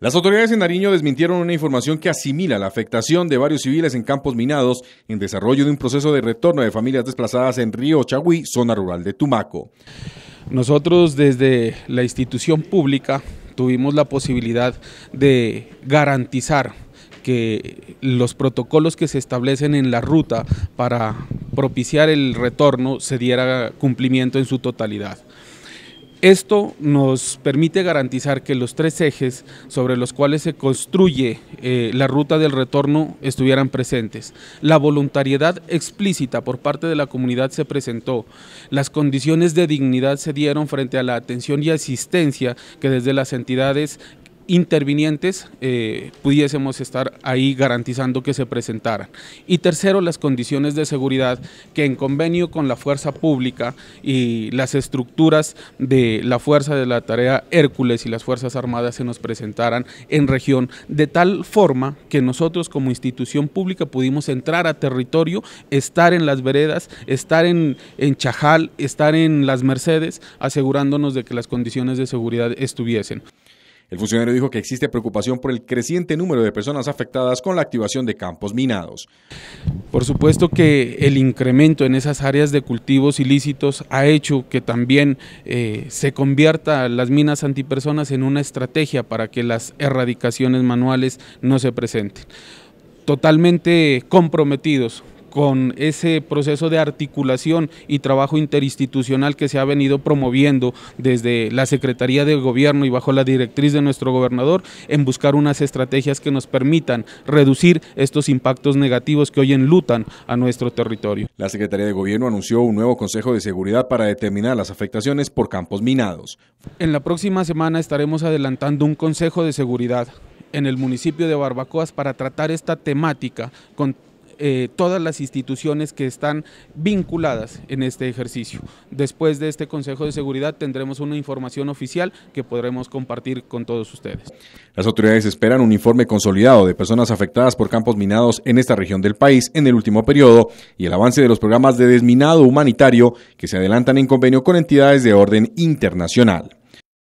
Las autoridades en Nariño desmintieron una información que asimila la afectación de varios civiles en campos minados en desarrollo de un proceso de retorno de familias desplazadas en Río Chagüí, zona rural de Tumaco. Nosotros desde la institución pública tuvimos la posibilidad de garantizar que los protocolos que se establecen en la ruta para propiciar el retorno se diera cumplimiento en su totalidad. Esto nos permite garantizar que los tres ejes sobre los cuales se construye eh, la ruta del retorno estuvieran presentes. La voluntariedad explícita por parte de la comunidad se presentó. Las condiciones de dignidad se dieron frente a la atención y asistencia que desde las entidades intervinientes eh, pudiésemos estar ahí garantizando que se presentaran. Y tercero, las condiciones de seguridad que en convenio con la fuerza pública y las estructuras de la fuerza de la tarea Hércules y las Fuerzas Armadas se nos presentaran en región, de tal forma que nosotros como institución pública pudimos entrar a territorio, estar en las veredas, estar en, en Chajal, estar en las Mercedes, asegurándonos de que las condiciones de seguridad estuviesen. El funcionario dijo que existe preocupación por el creciente número de personas afectadas con la activación de campos minados. Por supuesto que el incremento en esas áreas de cultivos ilícitos ha hecho que también eh, se convierta las minas antipersonas en una estrategia para que las erradicaciones manuales no se presenten. Totalmente comprometidos con ese proceso de articulación y trabajo interinstitucional que se ha venido promoviendo desde la Secretaría de Gobierno y bajo la directriz de nuestro gobernador en buscar unas estrategias que nos permitan reducir estos impactos negativos que hoy enlutan a nuestro territorio. La Secretaría de Gobierno anunció un nuevo Consejo de Seguridad para determinar las afectaciones por campos minados. En la próxima semana estaremos adelantando un Consejo de Seguridad en el municipio de Barbacoas para tratar esta temática con eh, todas las instituciones que están vinculadas en este ejercicio. Después de este Consejo de Seguridad tendremos una información oficial que podremos compartir con todos ustedes. Las autoridades esperan un informe consolidado de personas afectadas por campos minados en esta región del país en el último periodo y el avance de los programas de desminado humanitario que se adelantan en convenio con entidades de orden internacional.